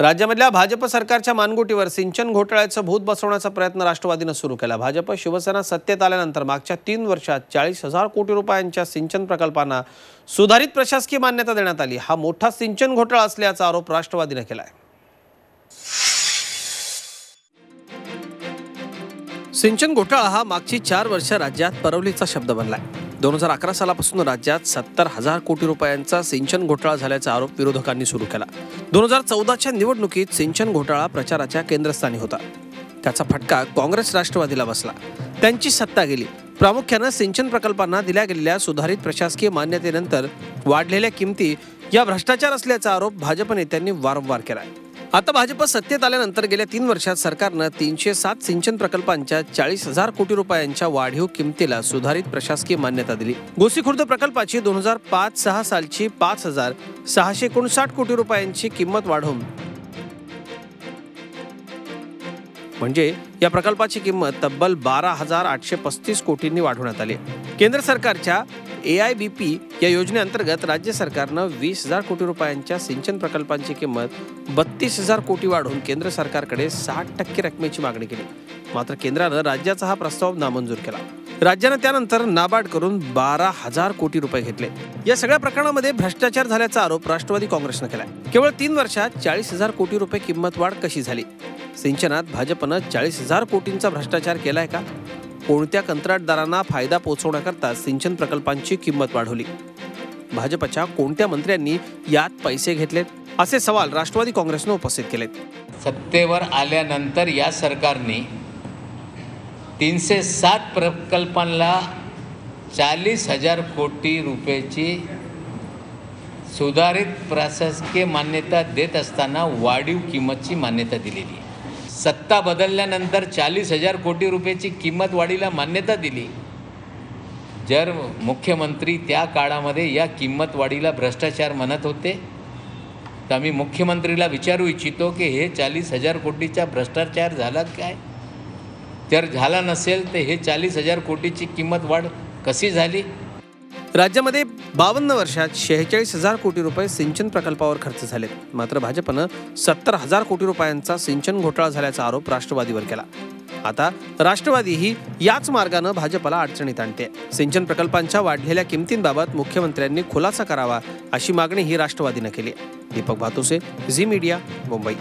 राज्यामधल्या भाजप सरकारच्या मानगुटीवर सिंचन घोटाळ्याचं भूत बसवण्याचा प्रयत्न राष्ट्रवादीनं सुरू केला. भाजप शिवसेना सत्तेत आल्यानंतर मागच्या तीन वर्षात चाळीस हजार कोटी रुपयांच्या सिंचन प्रकल्पांना सुधारित प्रशासकीय मान्यता देण्यात आली. हा मोठा सिंचन घोटाळा असल्याचा आरोप राष्ट्रवादीनं केलाय. सिंचन घोटाळा हा मागची चार वर्ष राज्यात परवलीचा शब्द बनलाय. दोन हजार अकरा सालापासून राज्यात सत्तर हजार कोटी रुपयांचा सिंचन घोटाळा झाल्याचा आरोप विरोधकांनी सुरू केला. दोन हजार चौदाच्या निवडणुकीत सिंचन घोटाळा प्रचाराच्या केंद्रस्थानी होता. त्याचा फटका काँग्रेस राष्ट्रवादीला बसला. त्यांची सत्ता गेली. प्रामुख्यानं सिंचन प्रकल्पांना दिल्या गेलेल्या सुधारित प्रशासकीय मान्यतेनंतर वाढलेल्या किमती या भ्रष्टाचार असल्याचा आरोप भाजप नेत्यांनी वारंवार केला आहे आता भाजप सत्तेत आल्यानंतर गेल्या तीन वर्षात सरकारनं तीनशे सात सिंचन प्रकल्पांच्या चाळीस हजार कोटी रुपयांच्या वाढीव किमतीला सुधारित प्रशासकीय मान्यता दिली. गोसीखुर्द प्रकल्पाची दोन हजार पाच सहा सालची पाच हजार सहाशे एकोणसाठ कोटी रुपयांची किंमत वाढवून म्हणजे या प्रकल्पाची किंमत तब्बल बारा हजार आठशे पस्तीस कोटींनी वाढवण्यात आली केंद्र सरकारच्या ए आय बी पी या योजनेअंतर्गत राज्य सरकारनं वीस हजार कोटी रुपयांच्या सिंचन प्रकल्पांची किंमत बत्तीस हजार कोटी वाढवून केंद्र सरकारकडे साठ टक्के रकमेची मागणी केली. मात्र केंद्रानं राज्याचा हा प्रस्ताव नामंजूर केला. राज्यानं त्यानंतर नाबार्ड करून बारा हजार कोटी रुपये घेतले. या सगळ्या प्रकरणामध्ये भ्रष्टाचार झाल्याचा आरोप राष्ट्रवादी काँग्रेसनं केला केवळ तीन वर्षात चाळीस हजार कोटी रुपये किंमत वाढ कशी झाली? सिंचनात भाजपनं चाळीस हजार कोटींचा भ्रष्टाचार केलाय का? कोणत्या कंत्राटदारांना फायदा पोहोचवण्याकरता सिंचन प्रकल्पांची किंमत वाढवली? भाजपच्या कोणत्या मंत्र्यांनी यात पैसे घेतलेत? असे सवाल राष्ट्रवादी काँग्रेसनं उपस्थित केलेत. सत्तेवर आल्यानंतर या सरकारने तीनशे सात प्रकल्पांना चाळीस हजार कोटी रुपयाची सुधारित प्रशासकीय मान्यता देत असताना वाढीव किंमतची मान्यता दिलेली आहे. सत्ता बदलल्यानंतर चाळीस हजार कोटी रुपयाची किंमत वाढीला मान्यता दिली. जर मुख्यमंत्री त्या काळामध्ये या किंमत वाढीला भ्रष्टाचार म्हणत होते तर आम्ही मुख्यमंत्रीला विचारू इच्छितो की हे चाळीस हजार कोटीचा भ्रष्टाचार झाला काय? जर झाला नसेल तर हे चाळीस हजार कोटीची किंमत वाढ कशी झाली? राज्यामध्ये बावन्न वर्षात शेहेचाळीस हजार कोटी रुपये सिंचन प्रकल्पावर खर्च झालेत. मात्र भाजपनं सत्तर हजार कोटी रुपयांचा सिंचन घोटाळा झाल्याचा आरोप राष्ट्रवादीवर केला. आता राष्ट्रवादी ही याच मार्गानं भाजपला अडचणीत आणते. सिंचन प्रकल्पांच्या वाढलेल्या किमतींबाबत मुख्यमंत्र्यांनी खुलासा करावा अशी मागणी ही राष्ट्रवादीनं केली. आहे. दीपक भातुसे झी मीडिया मुंबई.